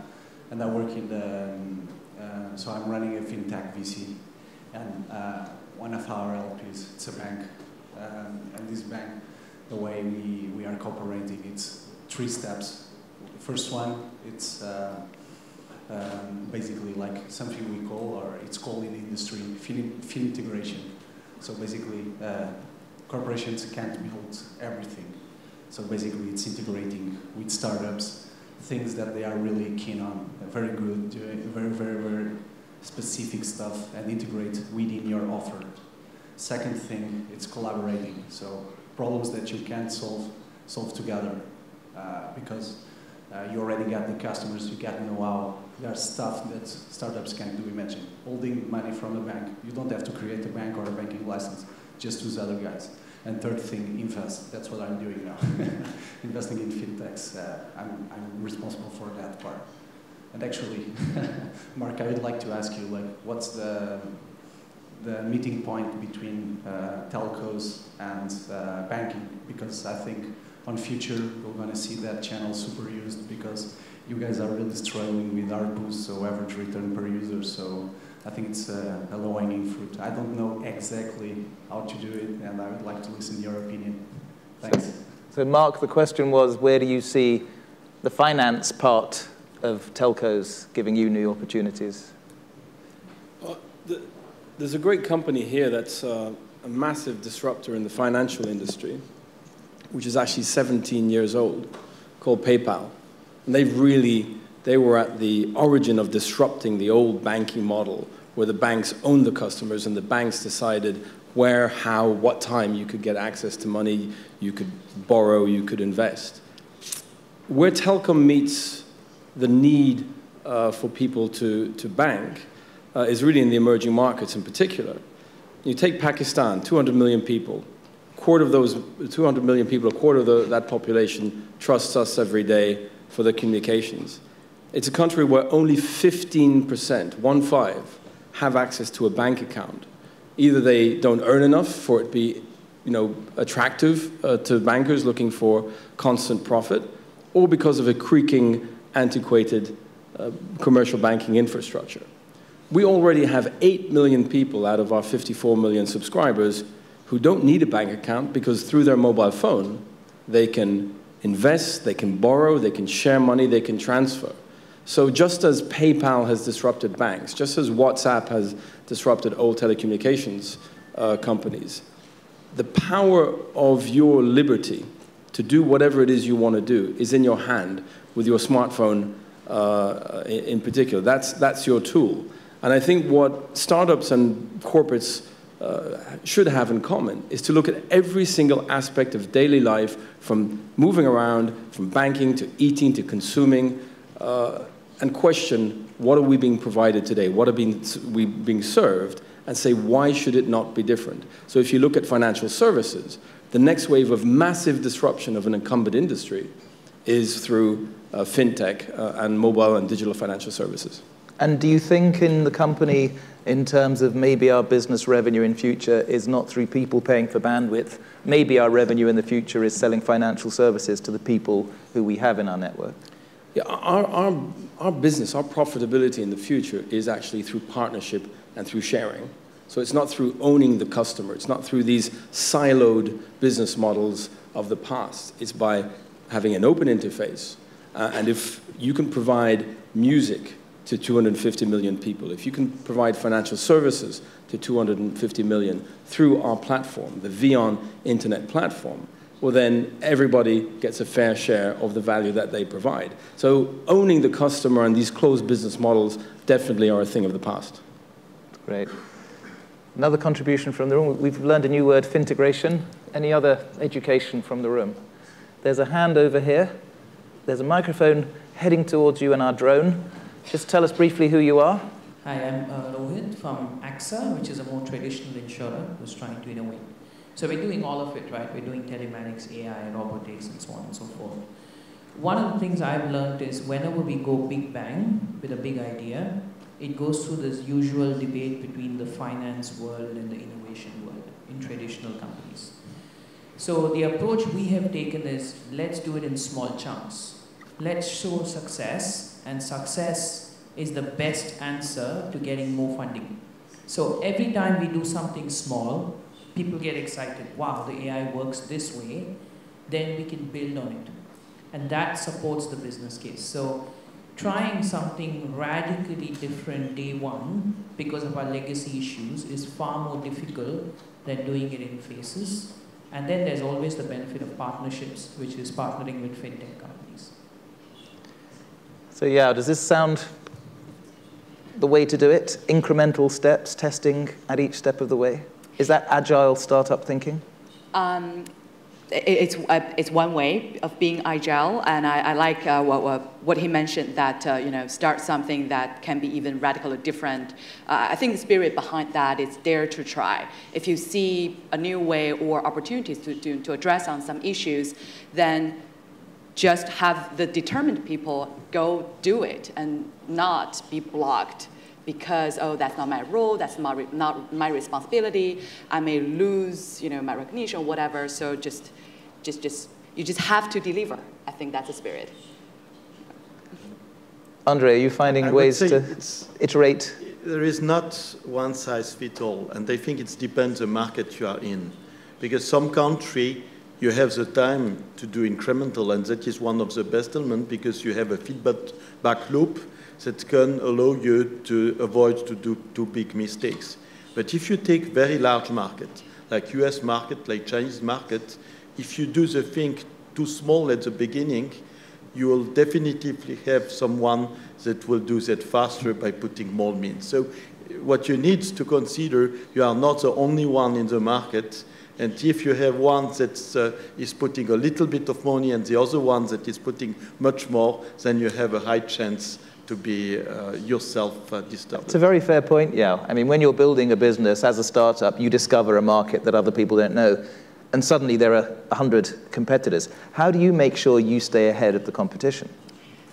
and I work in the, um, uh, so I'm running a fintech VC, and uh, one of our LPs, it's a bank, um, and this bank, the way we, we are cooperating, it's three steps. First one, it's uh, um, basically like something we call, or it's called in the industry, fin, integration. So basically, uh, corporations can't build everything. So basically, it's integrating with startups things that they are really keen on, very good, doing very, very, very specific stuff, and integrate within your offer. Second thing, it's collaborating. So problems that you can't solve, solve together, uh, because uh, you already got the customers, you got know-how. There's stuff that startups can't do. Imagine holding money from a bank. You don't have to create a bank or a banking license. Just use other guys. And third thing, invest. That's what I'm doing now. Investing in fintechs. Uh, I'm, I'm responsible for that part. And actually, Mark, I would like to ask you, like, what's the the meeting point between uh, telcos and uh, banking? Because I think on future we're going to see that channel super used because you guys are really struggling with ARPUs, so average return per user. So I think it's a, a low-hanging fruit. I don't know exactly how to do it, and I would like to listen to your opinion. Thanks. So, so Mark, the question was, where do you see the finance part of telcos giving you new opportunities? Uh, the, there's a great company here that's uh, a massive disruptor in the financial industry, which is actually 17 years old, called PayPal. And they've really they were at the origin of disrupting the old banking model where the banks owned the customers and the banks decided where, how, what time you could get access to money, you could borrow, you could invest. Where telecom meets the need uh, for people to, to bank uh, is really in the emerging markets in particular. You take Pakistan, 200 million people. A quarter of those 200 million people, a quarter of the, that population trusts us every day for their communications. It's a country where only 15%, one five, have access to a bank account. Either they don't earn enough for it to be you know, attractive uh, to bankers looking for constant profit, or because of a creaking, antiquated uh, commercial banking infrastructure. We already have 8 million people out of our 54 million subscribers who don't need a bank account because through their mobile phone, they can invest, they can borrow, they can share money, they can transfer. So just as PayPal has disrupted banks, just as WhatsApp has disrupted old telecommunications uh, companies, the power of your liberty to do whatever it is you want to do is in your hand with your smartphone uh, in, particular. That's, that's your tool. And I think what startups and corporates uh, should have in common is to look at every single aspect of daily life from moving around, from banking to eating to consuming, uh, and question what are we being provided today? What are being, we being served? And say, why should it not be different? So if you look at financial services, the next wave of massive disruption of an incumbent industry is through uh, fintech uh, and mobile and digital financial services. And do you think in the company, in terms of maybe our business revenue in future is not through people paying for bandwidth, maybe our revenue in the future is selling financial services to the people who we have in our network? Yeah, our, our, our business, our profitability in the future is actually through partnership and through sharing. So it's not through owning the customer. It's not through these siloed business models of the past. It's by having an open interface. Uh, and if you can provide music to 250 million people, if you can provide financial services to 250 million through our platform, the VEON internet platform, well, then everybody gets a fair share of the value that they provide. So owning the customer and these closed business models definitely are a thing of the past. Great. Another contribution from the room. We've learned a new word, fintegration. Any other education from the room? There's a hand over here. There's a microphone heading towards you and our drone. Just tell us briefly who you are. Hi, I'm uh, Rohit from AXA, which is a more traditional insurer who's trying to innovate. So we're doing all of it, right? We're doing telematics, AI, robotics, and so on and so forth. One of the things I've learned is whenever we go big bang with a big idea, it goes through this usual debate between the finance world and the innovation world in traditional companies. So the approach we have taken is let's do it in small chunks. Let's show success, and success is the best answer to getting more funding. So every time we do something small, people get excited. Wow, the AI works this way. Then we can build on it. And that supports the business case. So trying something radically different day one because of our legacy issues is far more difficult than doing it in phases. And then there's always the benefit of partnerships, which is partnering with fintech companies. So yeah, does this sound the way to do it? Incremental steps, testing at each step of the way? Is that agile startup thinking? Um, it's, uh, it's one way of being agile, and I, I like uh, what, what, he mentioned that uh, you know start something that can be even radically different. Uh, I think the spirit behind that is dare to try. If you see a new way or opportunities to, to, to address on some issues, then just have the determined people go do it and not be blocked because, oh, that's not my role, that's not, re not my responsibility, I may lose, you know, my recognition, whatever, so just, just, just, you just have to deliver. I think that's the spirit. André, are you finding ways to iterate? There is not one size fits all, and I think it depends the market you are in. Because some country, you have the time to do incremental, and that is one of the best elements because you have a feedback loop that can allow you to avoid to do too big mistakes. But if you take very large market, like US market, like Chinese market, if you do the thing too small at the beginning, you will definitely have someone that will do that faster by putting more means. So what you need to consider, you are not the only one in the market, and if you have one that uh, is putting a little bit of money and the other one that is putting much more, then you have a high chance to be uh, yourself uh, disturbed. It's a very fair point, yeah. I mean, when you're building a business as a startup, you discover a market that other people don't know, and suddenly there are 100 competitors. How do you make sure you stay ahead of the competition?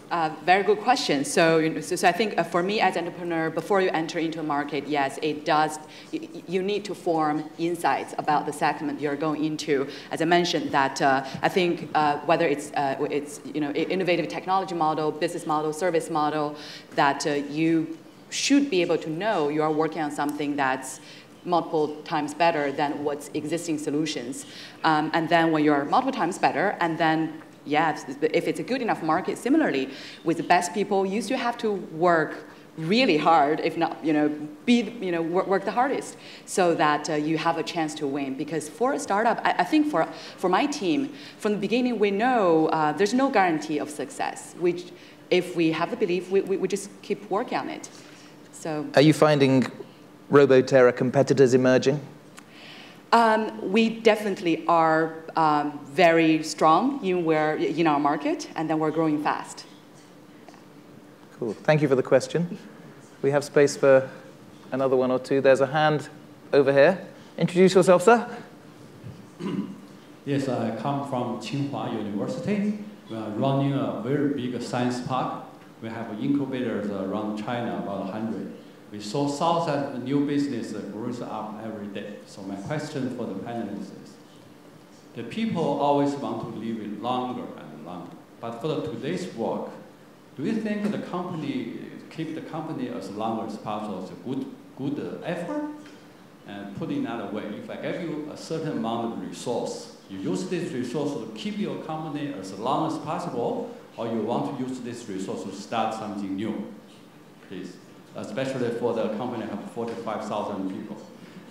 Uh, very good question. So, so, so, I think uh, for me as an entrepreneur, before you enter into a market, yes, it does. You, you, need to form insights about the segment you're going into. As I mentioned, that uh, I think uh, whether it's uh, it's you know innovative technology model, business model, service model, that uh, you should be able to know you are working on something that's multiple times better than what's existing solutions. Um, and then when you're multiple times better, and then yeah, if it's a good enough market, similarly, with the best people, you still have to work really hard, if not, you know, be, you know, work, work the hardest so that uh, you have a chance to win. Because for a startup, I, I, think for, for my team, from the beginning, we know uh, there's no guarantee of success. which if we have the belief, we, we, we just keep working on it. So. Are you finding RoboTerra competitors emerging? Um, we definitely are um, very strong in, where, in our market, and then we're growing fast. Cool. Thank you for the question. We have space for another one or two. There's a hand over here. Introduce yourself, sir. Yes, I come from Tsinghua University. We are running a very big science park. We have incubators around China, about 100. We saw thousands of new business grows up every day. So my question for the panelists is, the people always want to live it longer and longer. But for the today's work, do you think the company, keep the company as long as possible is a good, good effort? And put it another way, if I give you a certain amount of resource, you use this resource to keep your company as long as possible, or you want to use this resource to start something new, please. Especially for the company have 45,000 people.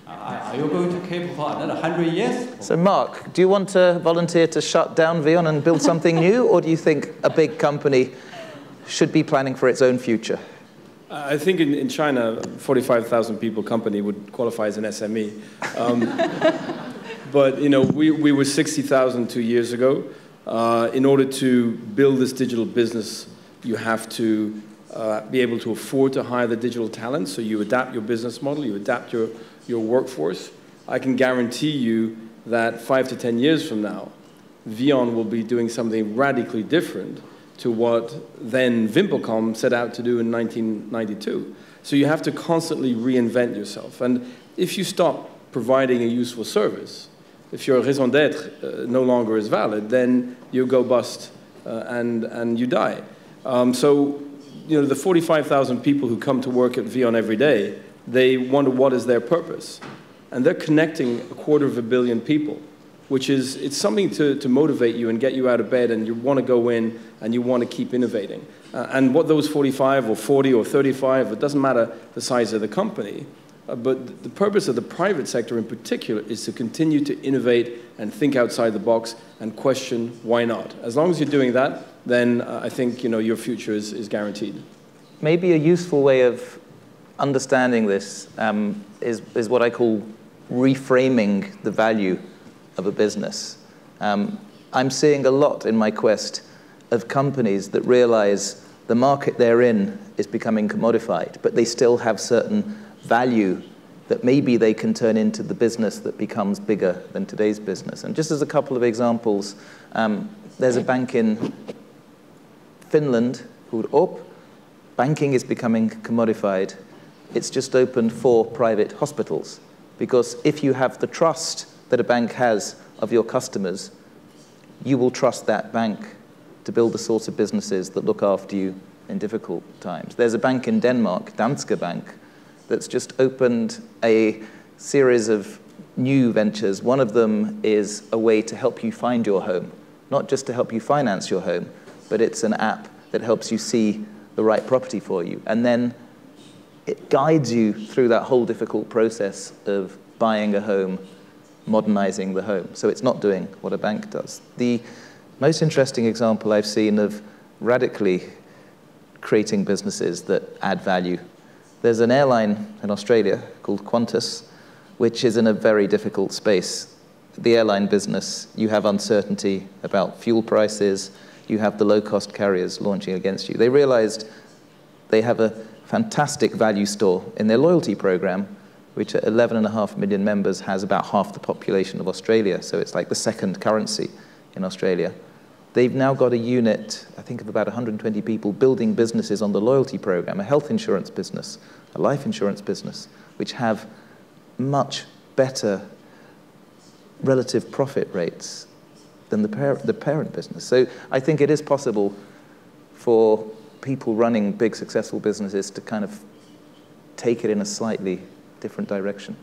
Uh, are you going to keep for another 100 years? So Mark, do you want to volunteer to shut down VEON and build something new, or do you think a big company should be planning for its own future? I think in, in China, 45,000 people company would qualify as an SME. Um, but you know, we, we were 60,000 two years ago. Uh, in order to build this digital business, you have to uh, be able to afford to hire the digital talent. So you adapt your business model, you adapt your, your workforce. I can guarantee you that five to 10 years from now, VEON will be doing something radically different to what then VimpelCom set out to do in 1992. So you have to constantly reinvent yourself. And if you stop providing a useful service, if your raison d'etre uh, no longer is valid, then you go bust uh, and, and you die. Um, so, you know, the 45,000 people who come to work at VEON every day, they wonder what is their purpose. And they're connecting a quarter of a billion people which is it's something to, to motivate you and get you out of bed and you want to go in and you want to keep innovating. Uh, and what those 45 or 40 or 35, it doesn't matter the size of the company, but the purpose of the private sector in particular is to continue to innovate and think outside the box and question why not. As long as you're doing that, then uh, I think you know, your future is, is guaranteed. Maybe a useful way of understanding this um, is, is what I call reframing the value of a business. Um, I'm seeing a lot in my quest of companies that realize the market they're in is becoming commodified, but they still have certain value that maybe they can turn into the business that becomes bigger than today's business. And just as a couple of examples, um, there's a bank in Finland called OP. Banking is becoming commodified. It's just opened four private hospitals because if you have the trust that a bank has of your customers, you will trust that bank to build the sorts of businesses that look after you in difficult times. There's a bank in Denmark, Danske Bank, that's just opened a series of new ventures. One of them is a way to help you find your home, not just to help you finance your home, but it's an app that helps you see the right property for you. And then it guides you through that whole difficult process of buying a home modernizing the home. So it's not doing what a bank does. The most interesting example I've seen of radically creating businesses that add value. There's an airline in Australia called Qantas, which is in a very difficult space. The airline business, you have uncertainty about fuel prices, you have the low cost carriers launching against you. They realized they have a fantastic value store in their loyalty program which at 11.5 million members has about half the population of Australia. So it's like the second currency in Australia. They've now got a unit, I think of about 120 people, building businesses on the loyalty program, a health insurance business, a life insurance business, which have much better relative profit rates than the, par the parent business. So I think it is possible for people running big successful businesses to kind of take it in a slightly different direction.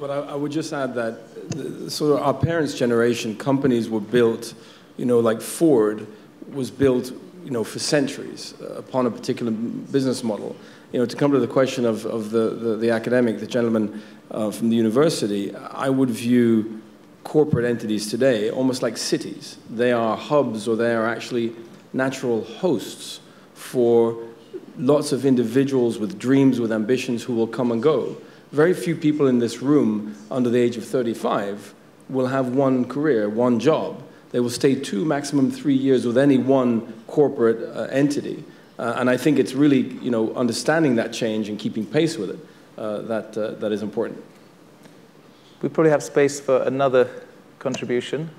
But I, I would just add that the, sort of our parents' generation, companies were built, you know, like Ford was built, you know, for centuries uh, upon a particular business model. You know, to come to the question of, of the, the, the academic, the gentleman uh, from the university, I would view corporate entities today almost like cities. They are hubs or they are actually natural hosts for lots of individuals with dreams, with ambitions who will come and go very few people in this room under the age of 35 will have one career, one job. They will stay two, maximum three years with any one corporate uh, entity. Uh, and I think it's really, you know, understanding that change and keeping pace with it uh, that, uh, that is important. We probably have space for another contribution.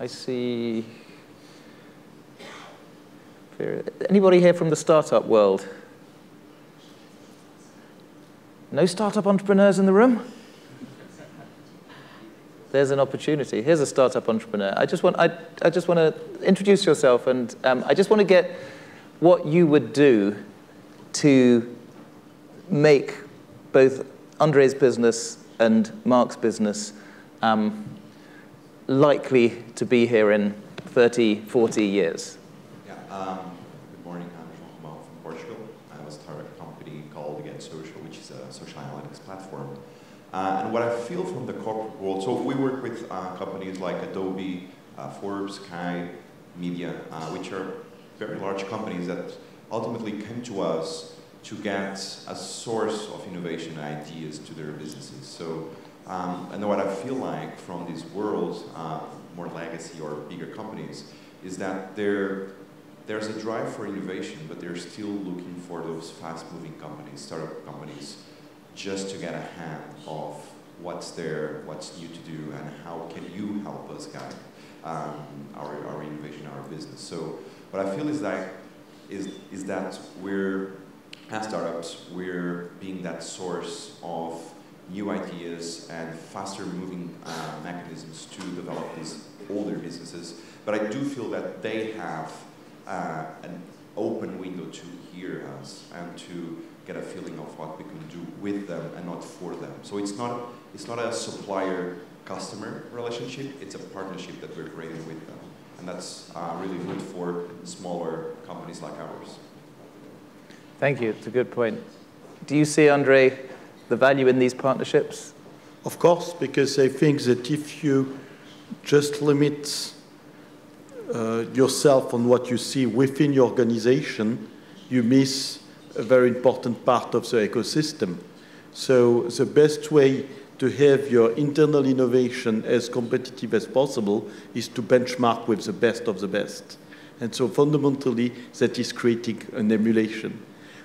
I see Anybody here from the startup world? No startup entrepreneurs in the room? There's an opportunity. Here's a startup entrepreneur. I just want, I, I just want to introduce yourself, and um, I just want to get what you would do to make both André's business and Mark's business um, likely to be here in 30, 40 years. Yeah. Um, good morning. I'm João Romão from Portugal. I have a startup company called Get Social, which is a social analytics platform. Uh, and what I feel from the corporate world, so we work with uh, companies like Adobe, uh, Forbes, Sky, Media, uh, which are very large companies that ultimately came to us to get a source of innovation ideas to their businesses. So, um, and what I feel like from this world, uh, more legacy or bigger companies, is that there, there's a drive for innovation, but they're still looking for those fast-moving companies, startup companies, just to get a hand of what's there, what's new to do, and how can you help us guide um, our, our innovation, our business. So what I feel is that is, is that we're as startups, we're being that source of new ideas and faster moving uh, mechanisms to develop these older businesses. But I do feel that they have uh, an open window to hear us and to get a feeling of what we can do with them and not for them. So it's not, it's not a supplier-customer relationship, it's a partnership that we're creating with them. And that's uh, really good for smaller companies like ours. Thank you. It's a good point. Do you see, André, the value in these partnerships? Of course, because I think that if you just limit uh, yourself on what you see within your organization, you miss a very important part of the ecosystem. So the best way to have your internal innovation as competitive as possible is to benchmark with the best of the best. And so fundamentally, that is creating an emulation.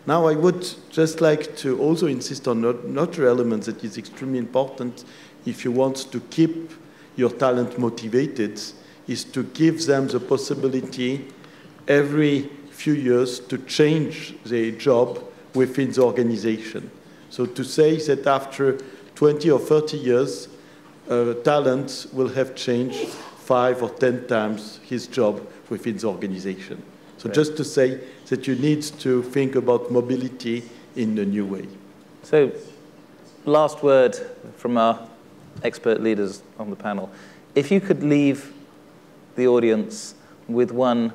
Now, I would just like to also insist on another element that is extremely important if you want to keep your talent motivated, is to give them the possibility every few years to change their job within the organization. So to say that after 20 or 30 years, uh, talent will have changed five or 10 times his job within the organization. So right. just to say that you need to think about mobility in a new way. So last word from our expert leaders on the panel. If you could leave the audience with one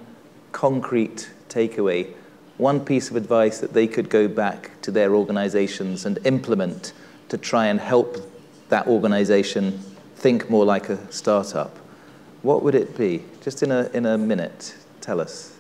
concrete takeaway, one piece of advice that they could go back to their organizations and implement to try and help that organization think more like a startup, what would it be? Just in a, in a minute, tell us.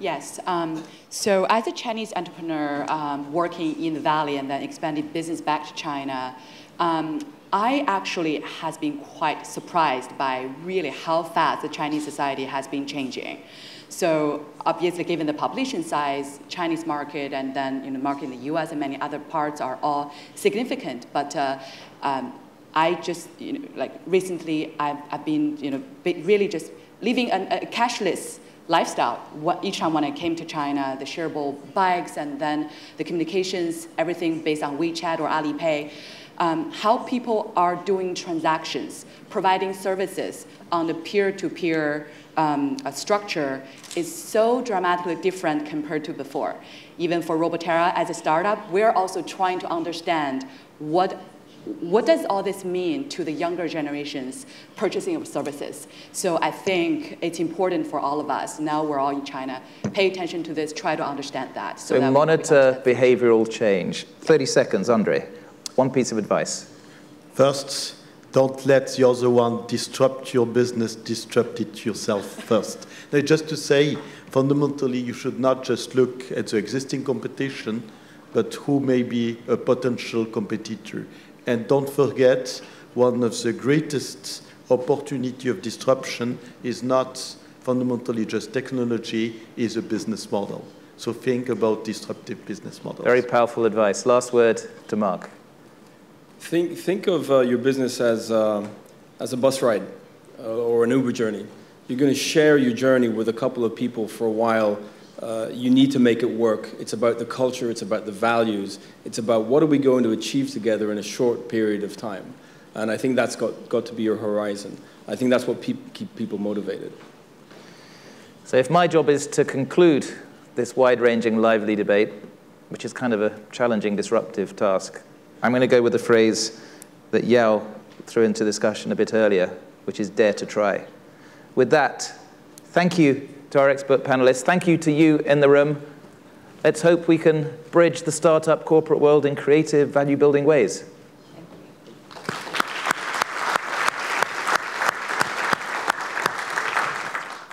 Yes. Um, so as a Chinese entrepreneur um, working in the Valley and then expanding business back to China, um, I actually has been quite surprised by really how fast the Chinese society has been changing. So obviously, given the population size, Chinese market, and then you know, market in the U.S. and many other parts are all significant. But uh, um, I just, you know, like recently, I've, I've been, you know, really just living a, cashless lifestyle. What, each time when I came to China, the shareable bikes and then the communications, everything based on WeChat or Alipay, um, how people are doing transactions, providing services on the peer-to-peer um, structure is so dramatically different compared to before. Even for RoboTerra as a startup, we're also trying to understand what what does all this mean to the younger generations purchasing of services? So I think it's important for all of us, now we're all in China, pay attention to this, try to understand that. So, so that monitor behavioral change. 30 seconds, André. One piece of advice. First, don't let the other one disrupt your business, disrupt it yourself first. now, just to say, fundamentally, you should not just look at the existing competition, but who may be a potential competitor. And don't forget, one of the greatest opportunity of disruption is not fundamentally just technology, is a business model. So think about disruptive business models. Very powerful advice. Last word to Mark. Think, think of uh, your business as, uh, as a bus ride uh, or an Uber journey. You're going to share your journey with a couple of people for a while uh, you need to make it work. It's about the culture, it's about the values, it's about what are we going to achieve together in a short period of time. And I think that's got, got to be your horizon. I think that's what pe keep people motivated. So if my job is to conclude this wide-ranging, lively debate, which is kind of a challenging, disruptive task, I'm going to go with the phrase that Yao threw into discussion a bit earlier, which is dare to try. With that, thank you to our expert panelists. Thank you to you in the room. Let's hope we can bridge the startup corporate world in creative, value-building ways.